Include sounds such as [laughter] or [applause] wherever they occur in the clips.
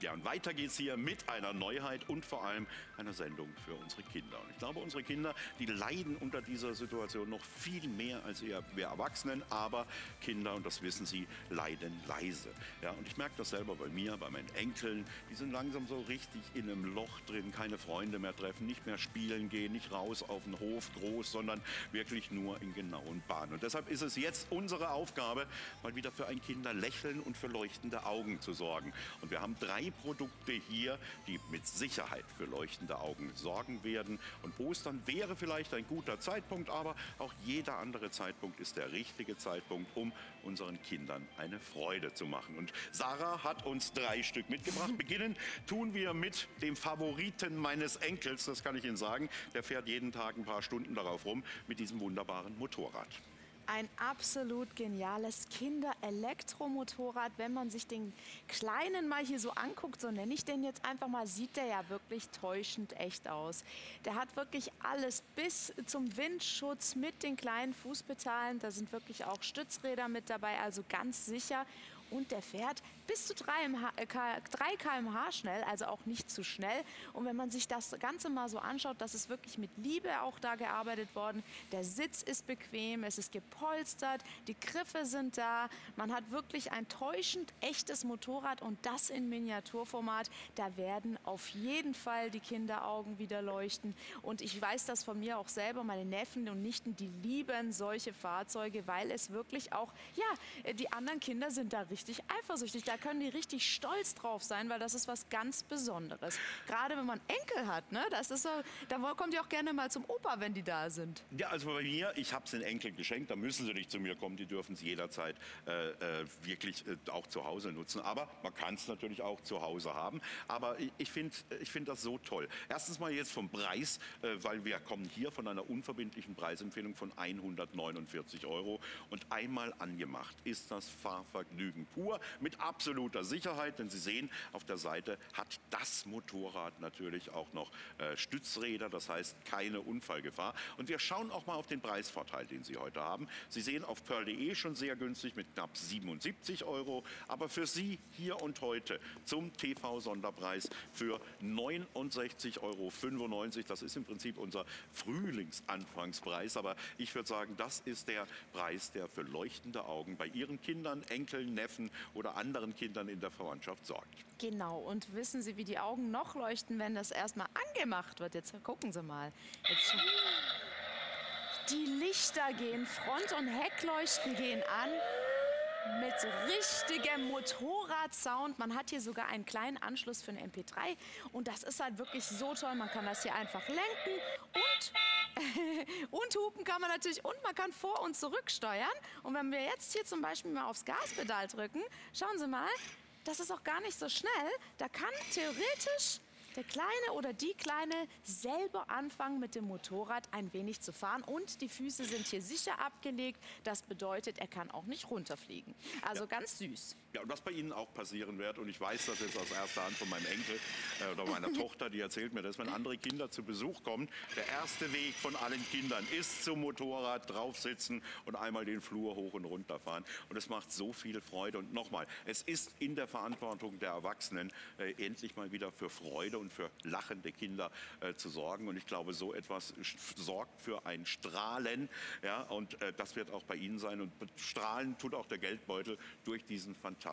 Ja, und weiter geht's hier mit einer Neuheit und vor allem einer Sendung für unsere Kinder. Und ich glaube, unsere Kinder, die leiden unter dieser Situation noch viel mehr als wir Erwachsenen. Aber Kinder, und das wissen sie, leiden leise. Ja, und ich merke das selber bei mir, bei meinen Enkeln. Die sind langsam so richtig in einem Loch drin, keine Freunde mehr treffen, nicht mehr spielen gehen, nicht raus auf den Hof groß, sondern wirklich nur in genauen Bahnen. Und deshalb ist es jetzt unsere Aufgabe, mal wieder für ein Kinderlächeln und für leuchtende Augen zu sorgen. Und wir haben drei Produkte hier, die mit Sicherheit für leuchtende Augen sorgen werden. Und Ostern wäre vielleicht ein guter Zeitpunkt, aber auch jeder andere Zeitpunkt ist der richtige Zeitpunkt, um unseren Kindern eine Freude zu machen. Und Sarah hat uns drei Stück mitgebracht. [laughs] Beginnen tun wir mit dem Favoriten meines Enkels, das kann ich Ihnen sagen. Der fährt jeden Tag ein paar Stunden darauf rum mit diesem wunderbaren Motorrad. Ein absolut geniales Kinder-Elektromotorrad. Wenn man sich den kleinen mal hier so anguckt, so nenne ich den jetzt einfach mal, sieht der ja wirklich täuschend echt aus. Der hat wirklich alles bis zum Windschutz mit den kleinen Fußpedalen. Da sind wirklich auch Stützräder mit dabei, also ganz sicher und der fährt bis zu 3, äh, km/h schnell, also auch nicht zu schnell. Und wenn man sich das Ganze mal so anschaut, das ist wirklich mit Liebe auch da gearbeitet worden. Der Sitz ist bequem, es ist gepolstert, die Griffe sind da. Man hat wirklich ein täuschend echtes Motorrad und das in Miniaturformat. Da werden auf jeden Fall die Kinderaugen wieder leuchten. Und ich weiß das von mir auch selber, meine Neffen und Nichten, die lieben solche Fahrzeuge, weil es wirklich auch, ja, die anderen Kinder sind da richtig eifersüchtig. Da können die richtig stolz drauf sein, weil das ist was ganz Besonderes. Gerade wenn man Enkel hat, ne? Das ist so, da kommt die auch gerne mal zum Opa, wenn die da sind. Ja, also bei mir, ich habe es den Enkeln geschenkt, da müssen sie nicht zu mir kommen, die dürfen es jederzeit äh, äh, wirklich äh, auch zu Hause nutzen. Aber man kann es natürlich auch zu Hause haben. Aber ich, finde ich find das so toll. Erstens mal jetzt vom Preis, äh, weil wir kommen hier von einer unverbindlichen Preisempfehlung von 149 Euro. Und einmal angemacht ist das Fahrvergnügen pur mit absoluter Sicherheit, denn Sie sehen, auf der Seite hat das Motorrad natürlich auch noch äh, Stützräder, das heißt keine Unfallgefahr. Und wir schauen auch mal auf den Preisvorteil, den Sie heute haben. Sie sehen auf pearl.de schon sehr günstig mit knapp 77 Euro, aber für Sie hier und heute zum TV-Sonderpreis für 69,95 Euro. Das ist im Prinzip unser Frühlingsanfangspreis, aber ich würde sagen, das ist der Preis, der für leuchtende Augen bei Ihren Kindern, Enkeln, Neffen, oder anderen Kindern in der Verwandtschaft sorgt. Genau, und wissen Sie, wie die Augen noch leuchten, wenn das erstmal angemacht wird? Jetzt gucken Sie mal. Jetzt die Lichter gehen, Front- und Heckleuchten gehen an mit richtigem Motorradsound. Man hat hier sogar einen kleinen Anschluss für eine MP3 und das ist halt wirklich so toll. Man kann das hier einfach lenken und und hupen kann man natürlich und man kann vor und zurück steuern. Und wenn wir jetzt hier zum Beispiel mal aufs Gaspedal drücken, schauen Sie mal, das ist auch gar nicht so schnell. Da kann theoretisch der Kleine oder die Kleine selber anfangen mit dem Motorrad ein wenig zu fahren und die Füße sind hier sicher abgelegt. Das bedeutet, er kann auch nicht runterfliegen. Also ja. ganz süß. Ja, und was bei Ihnen auch passieren wird, und ich weiß das jetzt aus erster Hand von meinem Enkel äh, oder meiner [laughs] Tochter, die erzählt mir das, wenn andere Kinder zu Besuch kommen, der erste Weg von allen Kindern ist zum Motorrad draufsitzen und einmal den Flur hoch und runter fahren. Und es macht so viel Freude. Und nochmal, es ist in der Verantwortung der Erwachsenen, äh, endlich mal wieder für Freude und für lachende Kinder äh, zu sorgen. Und ich glaube, so etwas sorgt für ein Strahlen. Ja, und äh, das wird auch bei Ihnen sein. Und strahlen tut auch der Geldbeutel durch diesen fantastischen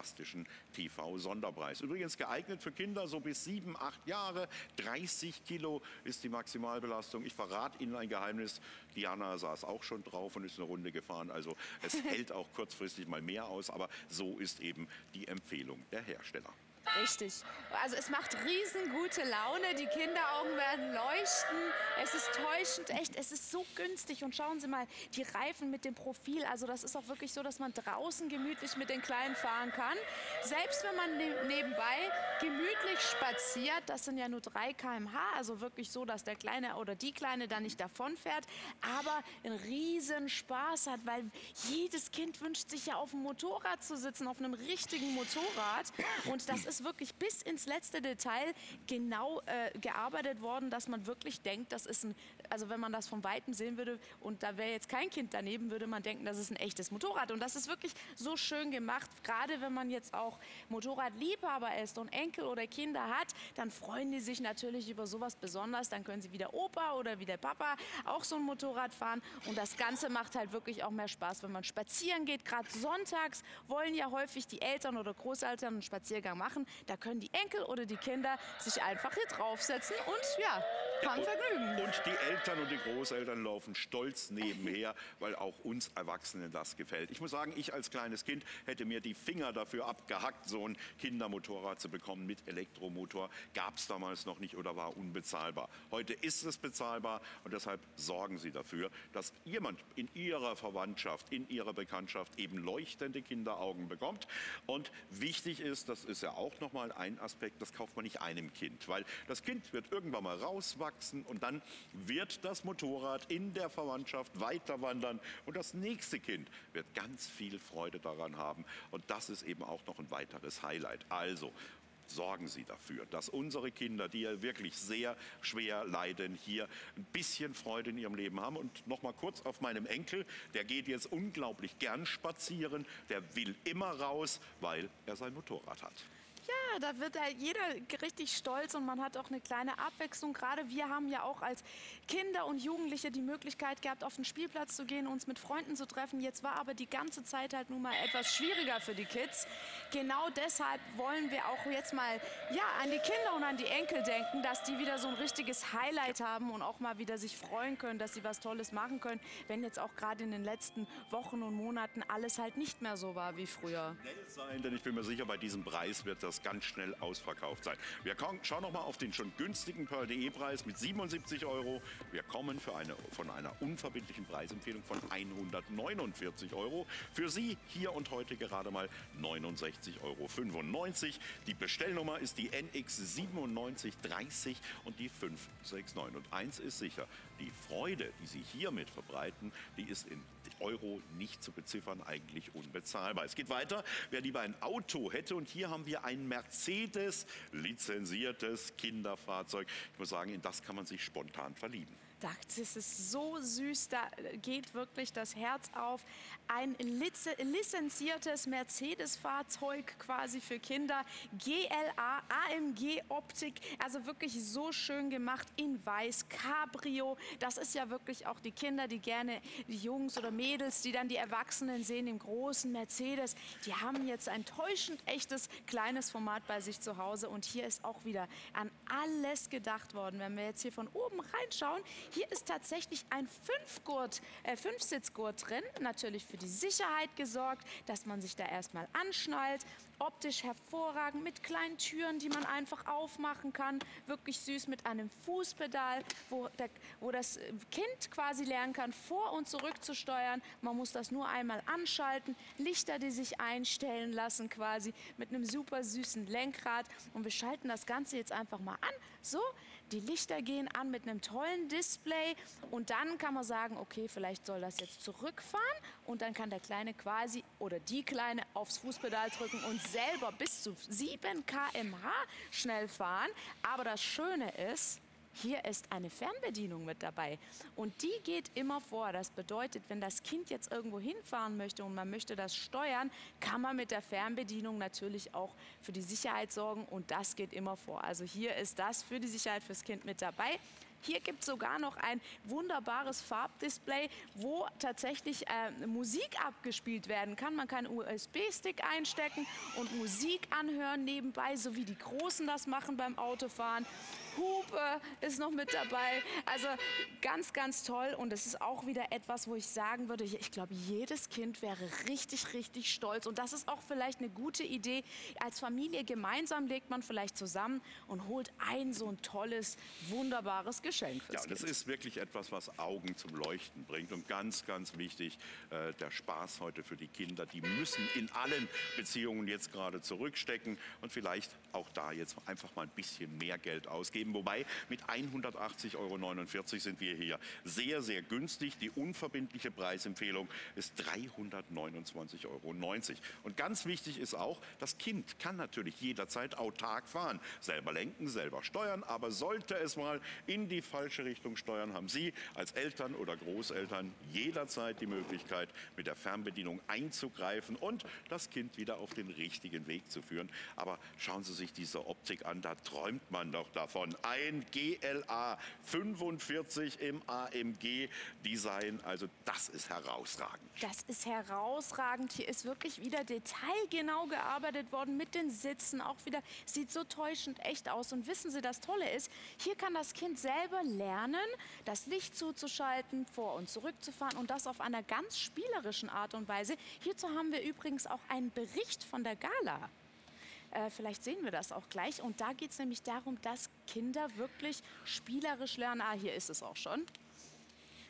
TV-Sonderpreis. Übrigens geeignet für Kinder so bis sieben, acht Jahre. 30 Kilo ist die Maximalbelastung. Ich verrate Ihnen ein Geheimnis. Diana saß auch schon drauf und ist eine Runde gefahren. Also es [laughs] hält auch kurzfristig mal mehr aus. Aber so ist eben die Empfehlung der Hersteller. Richtig. Also es macht riesengute Laune, die Kinderaugen werden leuchten, es ist täuschend echt, es ist so günstig und schauen Sie mal, die Reifen mit dem Profil, also das ist auch wirklich so, dass man draußen gemütlich mit den Kleinen fahren kann. Selbst wenn man ne nebenbei gemütlich spaziert, das sind ja nur 3 km/h, also wirklich so, dass der Kleine oder die Kleine dann nicht davonfährt, aber einen riesen Spaß hat, weil jedes Kind wünscht sich ja auf dem Motorrad zu sitzen, auf einem richtigen Motorrad und das ist wirklich bis ins letzte Detail genau äh, gearbeitet worden, dass man wirklich denkt, das ist ein, also wenn man das von Weitem sehen würde und da wäre jetzt kein Kind daneben, würde man denken, das ist ein echtes Motorrad. Und das ist wirklich so schön gemacht, gerade wenn man jetzt auch Motorradliebhaber ist und Enkel oder Kinder hat, dann freuen die sich natürlich über sowas besonders. Dann können sie wie der Opa oder wie der Papa auch so ein Motorrad fahren. Und das Ganze macht halt wirklich auch mehr Spaß, wenn man spazieren geht. Gerade sonntags wollen ja häufig die Eltern oder Großeltern einen Spaziergang machen. Da können die Enkel oder die Kinder sich einfach hier draufsetzen und ja, haben Vergnügen. Und die Eltern und die Großeltern laufen stolz nebenher, weil auch uns Erwachsenen das gefällt. Ich muss sagen, ich als kleines Kind hätte mir die Finger dafür abgehackt, so ein Kindermotorrad zu bekommen mit Elektromotor. Gab es damals noch nicht oder war unbezahlbar. Heute ist es bezahlbar und deshalb sorgen Sie dafür, dass jemand in Ihrer Verwandtschaft, in Ihrer Bekanntschaft eben leuchtende Kinderaugen bekommt. Und wichtig ist, das ist ja auch nochmal ein Aspekt, das kauft man nicht einem Kind, weil das Kind wird irgendwann mal rauswachsen und dann wird das Motorrad in der Verwandtschaft weiter wandern und das nächste Kind wird ganz viel Freude daran haben. Und das ist eben auch noch ein weiteres Highlight. Also, sorgen Sie dafür, dass unsere Kinder, die ja wirklich sehr schwer leiden, hier ein bisschen Freude in ihrem Leben haben. Und noch mal kurz auf meinem Enkel, der geht jetzt unglaublich gern spazieren, der will immer raus, weil er sein Motorrad hat. Da wird ja jeder richtig stolz und man hat auch eine kleine Abwechslung. Gerade wir haben ja auch als Kinder und Jugendliche die Möglichkeit gehabt, auf den Spielplatz zu gehen, uns mit Freunden zu treffen. Jetzt war aber die ganze Zeit halt nun mal etwas schwieriger für die Kids. Genau deshalb wollen wir auch jetzt mal ja, an die Kinder und an die Enkel denken, dass die wieder so ein richtiges Highlight haben und auch mal wieder sich freuen können, dass sie was Tolles machen können, wenn jetzt auch gerade in den letzten Wochen und Monaten alles halt nicht mehr so war wie früher. Sein, denn ich bin mir sicher, bei diesem Preis wird das ganz schnell ausverkauft sein. Wir schauen noch mal auf den schon günstigen Pearl.de Preis mit 77 Euro. Wir kommen für eine, von einer unverbindlichen Preisempfehlung von 149 Euro. Für Sie hier und heute gerade mal 69,95 Euro. Die Bestellnummer ist die NX 9730 und die 569. Und eins ist sicher, die Freude, die Sie hiermit verbreiten, die ist in Euro nicht zu beziffern, eigentlich unbezahlbar. Es geht weiter. Wer lieber ein Auto hätte und hier haben wir ein Mercedes lizenziertes Kinderfahrzeug. Ich muss sagen, in das kann man sich spontan verlieben. Das ist so süß, da geht wirklich das Herz auf. Ein lizenziertes Mercedes-Fahrzeug quasi für Kinder, GLA, AMG-Optik, also wirklich so schön gemacht in weiß, Cabrio. Das ist ja wirklich auch die Kinder, die gerne, die Jungs oder Mädels, die dann die Erwachsenen sehen im großen Mercedes, die haben jetzt ein täuschend echtes kleines Format bei sich zu Hause und hier ist auch wieder an alles gedacht worden. Wenn wir jetzt hier von oben reinschauen, hier ist tatsächlich ein Fünfgurt, äh, Fünfsitzgurt drin, natürlich für die Sicherheit gesorgt, dass man sich da erstmal anschnallt. Optisch hervorragend mit kleinen Türen, die man einfach aufmachen kann. Wirklich süß mit einem Fußpedal, wo, der, wo das Kind quasi lernen kann, vor und zurück zu steuern. Man muss das nur einmal anschalten. Lichter, die sich einstellen lassen quasi mit einem super süßen Lenkrad. Und wir schalten das Ganze jetzt einfach mal an. So, die Lichter gehen an mit einem tollen Display und dann kann man sagen, okay, vielleicht soll das jetzt zurückfahren und dann kann der Kleine quasi oder die Kleine aufs Fußpedal drücken und selber bis zu 7 km/h schnell fahren. Aber das Schöne ist, hier ist eine Fernbedienung mit dabei und die geht immer vor. Das bedeutet, wenn das Kind jetzt irgendwo hinfahren möchte und man möchte das steuern, kann man mit der Fernbedienung natürlich auch für die Sicherheit sorgen und das geht immer vor. Also hier ist das für die Sicherheit fürs Kind mit dabei. Hier gibt es sogar noch ein wunderbares Farbdisplay, wo tatsächlich äh, Musik abgespielt werden kann. Man kann USB-Stick einstecken und Musik anhören nebenbei, so wie die Großen das machen beim Autofahren. Hupe ist noch mit dabei. Also ganz, ganz toll. Und es ist auch wieder etwas, wo ich sagen würde, ich glaube, jedes Kind wäre richtig, richtig stolz. Und das ist auch vielleicht eine gute Idee. Als Familie gemeinsam legt man vielleicht zusammen und holt ein so ein tolles, wunderbares Geschenk fürs Ja, das kind. ist wirklich etwas, was Augen zum Leuchten bringt. Und ganz, ganz wichtig, äh, der Spaß heute für die Kinder. Die müssen in allen Beziehungen jetzt gerade zurückstecken und vielleicht auch da jetzt einfach mal ein bisschen mehr Geld ausgeben ausgeben. Wobei mit 180,49 Euro sind wir hier sehr, sehr günstig. Die unverbindliche Preisempfehlung ist 329,90 Euro. Und ganz wichtig ist auch, das Kind kann natürlich jederzeit autark fahren. Selber lenken, selber steuern. Aber sollte es mal in die falsche Richtung steuern, haben Sie als Eltern oder Großeltern jederzeit die Möglichkeit, mit der Fernbedienung einzugreifen und das Kind wieder auf den richtigen Weg zu führen. Aber schauen Sie sich diese Optik an, da träumt man doch davon. Ein GLA 45 im AMG-Design, also das ist herausragend. Das ist herausragend. Hier ist wirklich wieder detailgenau gearbeitet worden mit den Sitzen. Auch wieder sieht so täuschend echt aus. Und wissen Sie, das Tolle ist, hier kann das Kind selber lernen, das Licht zuzuschalten, vor und zurück zu fahren und das auf einer ganz spielerischen Art und Weise. Hierzu haben wir übrigens auch einen Bericht von der Gala. Äh, vielleicht sehen wir das auch gleich. Und da geht es nämlich darum, dass Kinder wirklich spielerisch lernen. Ah, hier ist es auch schon.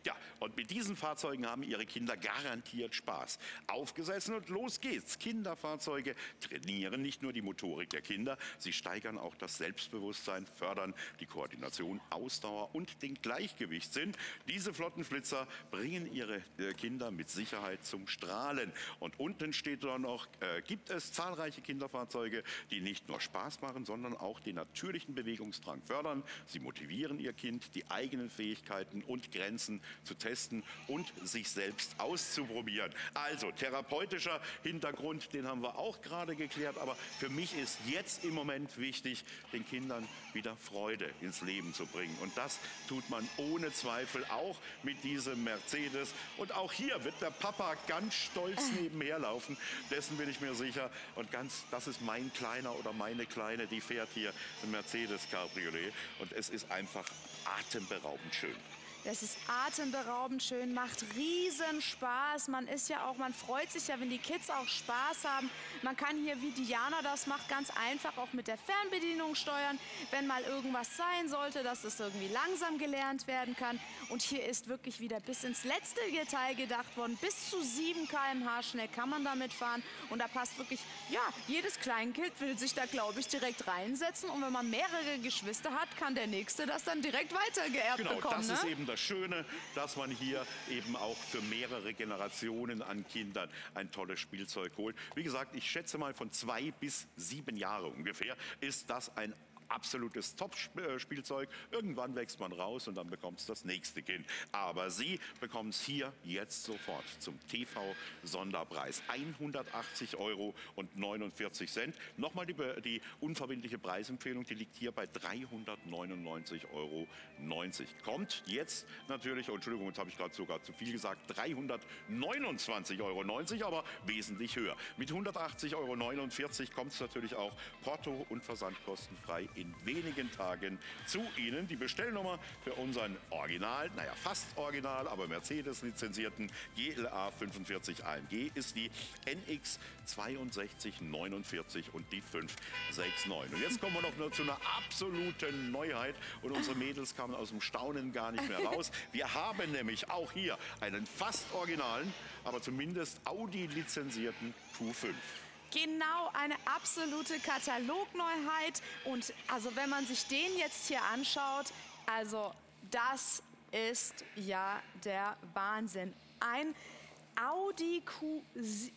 Ja, und mit diesen Fahrzeugen haben Ihre Kinder garantiert Spaß. Aufgesessen und los geht's. Kinderfahrzeuge trainieren nicht nur die Motorik der Kinder, sie steigern auch das Selbstbewusstsein, fördern die Koordination, Ausdauer und den Gleichgewichtssinn. Diese Flottenflitzer bringen Ihre äh, Kinder mit Sicherheit zum Strahlen. Und unten steht da noch, äh, gibt es zahlreiche Kinderfahrzeuge, die nicht nur Spaß machen, sondern auch den natürlichen Bewegungsdrang fördern. Sie motivieren Ihr Kind, die eigenen Fähigkeiten und Grenzen zu testen und sich selbst auszuprobieren. Also therapeutischer Hintergrund, den haben wir auch gerade geklärt. Aber für mich ist jetzt im Moment wichtig, den Kindern wieder Freude ins Leben zu bringen. Und das tut man ohne Zweifel auch mit diesem Mercedes. Und auch hier wird der Papa ganz stolz nebenher laufen. Dessen bin ich mir sicher. Und ganz, das ist mein Kleiner oder meine Kleine, die fährt hier ein Mercedes Cabriolet. Und es ist einfach atemberaubend schön. Das ist atemberaubend schön, macht riesen Spaß. Man ist ja auch, man freut sich ja, wenn die Kids auch Spaß haben. Man kann hier, wie Diana das macht, ganz einfach auch mit der Fernbedienung steuern, wenn mal irgendwas sein sollte, dass es irgendwie langsam gelernt werden kann. Und hier ist wirklich wieder bis ins letzte Detail gedacht worden. Bis zu 7 km/h schnell kann man damit fahren. Und da passt wirklich, ja, jedes Kleinkind will sich da, glaube ich, direkt reinsetzen. Und wenn man mehrere Geschwister hat, kann der Nächste das dann direkt weitergeerbt genau, bekommen. Das ne? ist eben das Schöne, dass man hier eben auch für mehrere Generationen an Kindern ein tolles Spielzeug holt. Wie gesagt, ich schätze mal von zwei bis sieben Jahre ungefähr ist das ein absolutes Top-Spielzeug. Irgendwann wächst man raus und dann bekommt es das nächste Kind. Aber Sie bekommen es hier jetzt sofort zum TV-Sonderpreis. 180 Euro und 49 Cent. Nochmal die, die unverbindliche Preisempfehlung, die liegt hier bei 399,90 Euro. Kommt jetzt natürlich, oh, Entschuldigung, jetzt habe ich gerade sogar zu viel gesagt, 329,90 Euro, aber wesentlich höher. Mit 180,49 Euro kommt es natürlich auch Porto und Versandkostenfrei in wenigen Tagen zu Ihnen. Die Bestellnummer für unseren Original, naja fast Original, aber Mercedes lizenzierten GLA 45 AMG ist die NX 6249 und die 569. Und jetzt kommen wir noch nur zu einer absoluten Neuheit und unsere Mädels kamen aus dem Staunen gar nicht mehr raus. Wir haben nämlich auch hier einen fast originalen, aber zumindest Audi-lizenzierten Q5. Genau, eine absolute Katalogneuheit. Und also wenn man sich den jetzt hier anschaut, also das ist ja der Wahnsinn. Ein Audi Q,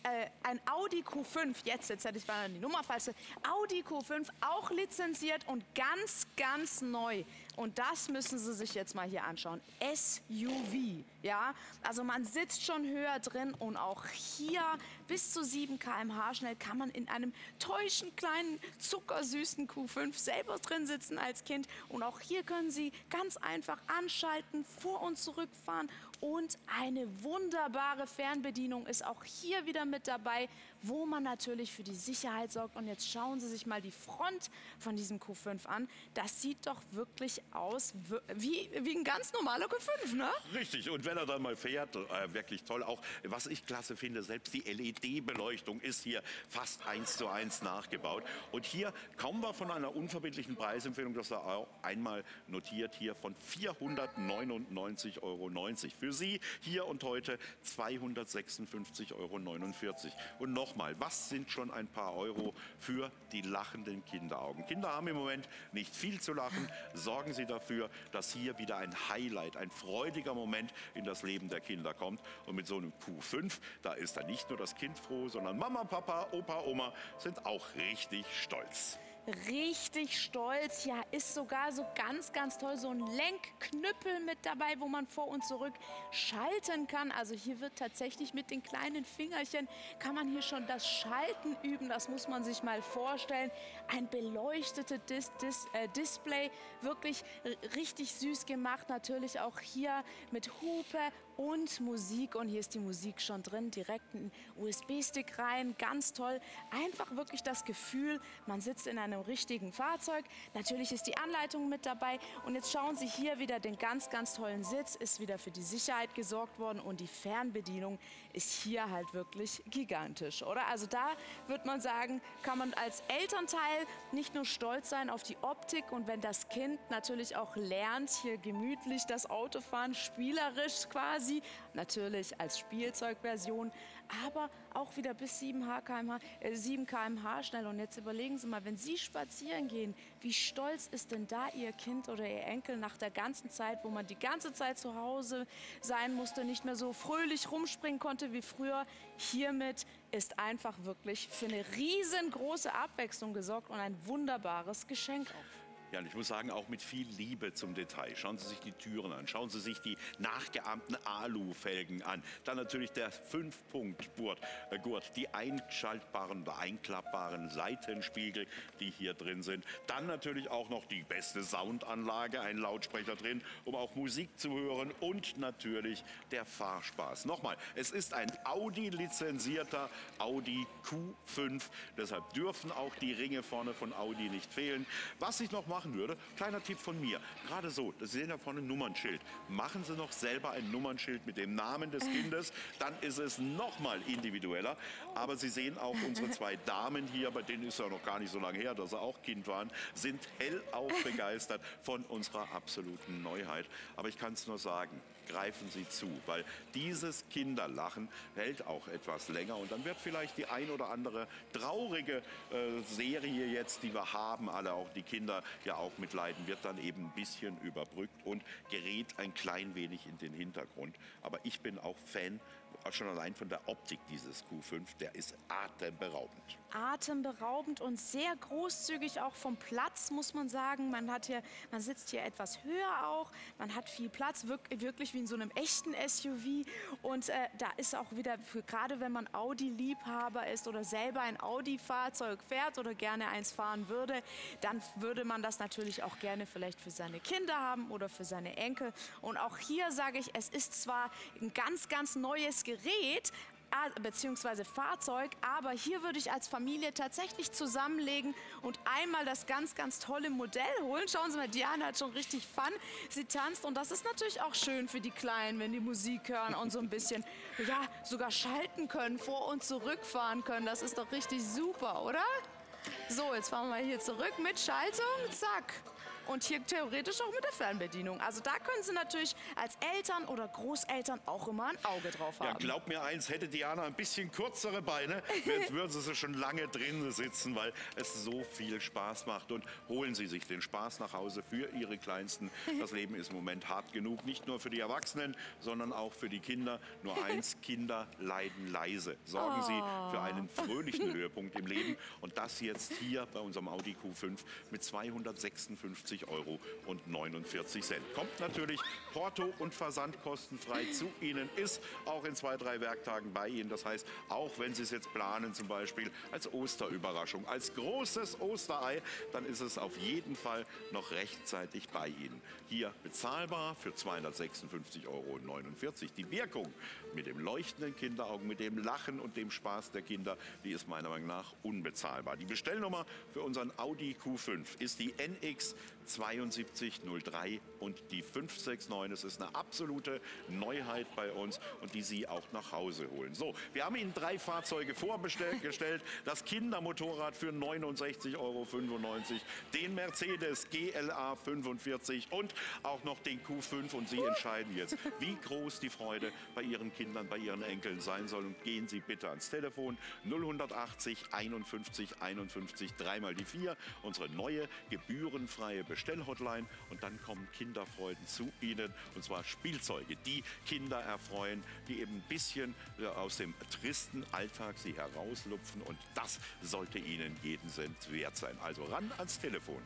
äh, ein Audi Q5, jetzt, jetzt hätte ich mal die Nummer falsch, Audi Q5 auch lizenziert und ganz, ganz neu. Und das müssen Sie sich jetzt mal hier anschauen. SUV, ja. Also man sitzt schon höher drin und auch hier bis zu 7 km/h schnell kann man in einem täuschend kleinen, zuckersüßen Q5 selber drin sitzen als Kind. Und auch hier können Sie ganz einfach anschalten, vor und zurückfahren und eine wunderbare Fernbedienung ist auch hier wieder mit dabei, wo man natürlich für die Sicherheit sorgt. Und jetzt schauen Sie sich mal die Front von diesem Q5 an. Das sieht doch wirklich aus wie, wie ein ganz normaler Q5, ne? Richtig, und wenn er dann mal fährt, äh, wirklich toll. Auch, was ich klasse finde, selbst die LED-Beleuchtung ist hier fast eins zu eins nachgebaut. Und hier kommen wir von einer unverbindlichen Preisempfehlung, das er auch einmal notiert, hier von 499,90 Euro. Für Sie hier und heute 256,49 Euro. Und nochmal, was sind schon ein paar Euro für die lachenden Kinderaugen? Kinder haben im Moment nicht viel zu lachen. Sorgen Sie dafür, dass hier wieder ein Highlight, ein freudiger Moment in das Leben der Kinder kommt. Und mit so einem Q5, da ist dann nicht nur das Kind froh, sondern Mama, Papa, Opa, Oma sind auch richtig stolz richtig stolz. Ja, ist sogar so ganz, ganz toll so ein Lenkknüppel mit dabei, wo man vor und zurück schalten kann. Also hier wird tatsächlich mit den kleinen Fingerchen, kann man hier schon das Schalten üben. Das muss man sich mal vorstellen. Ein beleuchtetes Dis Dis äh, Display, wirklich richtig süß gemacht. Natürlich auch hier mit Hupe und Musik. Und hier ist die Musik schon drin, direkt ein USB-Stick rein, ganz toll. Einfach wirklich das Gefühl, man sitzt in einem richtigen Fahrzeug. Natürlich ist die Anleitung mit dabei. Und jetzt schauen Sie hier wieder den ganz, ganz tollen Sitz, ist wieder für die Sicherheit gesorgt worden. Und die Fernbedienung ist hier halt wirklich gigantisch, oder? Also da wird man sagen, kann man als Elternteil nicht nur stolz sein auf die Optik und wenn das Kind natürlich auch lernt, hier gemütlich das Autofahren, spielerisch quasi, natürlich als Spielzeugversion, aber auch wieder bis 7 km/h, äh, 7 km/h schnell. Und jetzt überlegen Sie mal, wenn Sie spazieren gehen, wie stolz ist denn da Ihr Kind oder Ihr Enkel nach der ganzen Zeit, wo man die ganze Zeit zu Hause sein musste, nicht mehr so fröhlich rumspringen konnte wie früher. Hiermit ist einfach wirklich für eine riesengroße Abwechslung gesorgt und ein wunderbares Geschenk auch. Ja, und ich muss sagen, auch mit viel Liebe zum Detail. Schauen Sie sich die Türen an, schauen Sie sich die nachgeahmten Alufelgen an. Dann natürlich der 5-Punkt-Gurt, äh, die einschaltbaren oder einklappbaren Seitenspiegel, die hier drin sind. Dann natürlich auch noch die beste Soundanlage, ein Lautsprecher drin, um auch Musik zu hören. Und natürlich der Fahrspaß. Nochmal, es ist ein Audi-lizenzierter Audi Q5. Deshalb dürfen auch die Ringe vorne von Audi nicht fehlen. Was ich noch mache, machen würde, kleiner Tipp von mir, gerade so, Sie sehen ja vorne ein Nummernschild. Machen Sie noch selber ein Nummernschild mit dem Namen des Kindes, dann ist es noch mal individueller. Aber Sie sehen auch unsere zwei Damen hier, bei denen ist ja noch gar nicht so lange her, dass sie auch Kind waren, sind hellauf begeistert von unserer absoluten Neuheit. Aber ich kann es nur sagen, greifen Sie zu, weil dieses Kinderlachen hält auch etwas länger und dann wird vielleicht die ein oder andere traurige äh, Serie jetzt, die wir haben, alle auch die Kinder ja auch mitleiden, wird dann eben ein bisschen überbrückt und gerät ein klein wenig in den Hintergrund. Aber ich bin auch Fan schon allein von der Optik dieses Q5, der ist atemberaubend. Atemberaubend und sehr großzügig auch vom Platz, muss man sagen. Man, hat hier, man sitzt hier etwas höher auch, man hat viel Platz, wirklich wie in so einem echten SUV. Und äh, da ist auch wieder, für, gerade wenn man Audi-Liebhaber ist oder selber ein Audi-Fahrzeug fährt oder gerne eins fahren würde, dann würde man das natürlich auch gerne vielleicht für seine Kinder haben oder für seine Enkel. Und auch hier sage ich, es ist zwar ein ganz, ganz neues Gerät, bzw. Fahrzeug, aber hier würde ich als Familie tatsächlich zusammenlegen und einmal das ganz, ganz tolle Modell holen. Schauen Sie mal, Diana hat schon richtig Fun. Sie tanzt und das ist natürlich auch schön für die Kleinen, wenn die Musik hören und so ein bisschen, [laughs] ja, sogar schalten können, vor und zurückfahren können. Das ist doch richtig super, oder? So, jetzt fahren wir hier zurück mit Schaltung. Zack und hier theoretisch auch mit der Fernbedienung. Also da können Sie natürlich als Eltern oder Großeltern auch immer ein Auge drauf haben. Ja, glaub mir eins, hätte Diana ein bisschen kürzere Beine, [laughs] würden sie schon lange drin sitzen, weil es so viel Spaß macht. Und holen Sie sich den Spaß nach Hause für Ihre Kleinsten. Das [laughs] Leben ist im Moment hart genug, nicht nur für die Erwachsenen, sondern auch für die Kinder. Nur [laughs] eins, Kinder leiden leise. Sorgen oh. Sie für einen fröhlichen Höhepunkt im Leben. Und das jetzt hier bei unserem Audi Q5 mit 256 49,49 Euro. Kommt natürlich Porto und Versand kostenfrei zu Ihnen, ist auch in zwei, drei Werktagen bei Ihnen. Das heißt, auch wenn Sie es jetzt planen, zum Beispiel als Osterüberraschung, als großes Osterei, dann ist es auf jeden Fall noch rechtzeitig bei Ihnen. Hier bezahlbar für 256,49 Euro. Die Wirkung mit dem leuchtenden Kinderaugen, mit dem Lachen und dem Spaß der Kinder, die ist meiner Meinung nach unbezahlbar. Die Bestellnummer für unseren Audi Q5 ist die NX 7203 und die 569. Es ist eine absolute Neuheit bei uns und die Sie auch nach Hause holen. So, wir haben Ihnen drei Fahrzeuge vorgestellt. Das Kindermotorrad für 69,95 Euro, den Mercedes GLA 45 und auch noch den Q5. Und Sie entscheiden jetzt, wie groß die Freude bei Ihren Kindern, bei Ihren Enkeln sein soll. Und gehen Sie bitte ans Telefon 080 51 51 dreimal die 4, unsere neue gebührenfreie Bestellhotline und dann kommen Kinderfreuden zu Ihnen und zwar Spielzeuge, die Kinder erfreuen, die eben ein bisschen äh, aus dem tristen Alltag sie herauslupfen und das sollte Ihnen jeden Cent wert sein. Also ran ans Telefon.